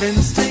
happens to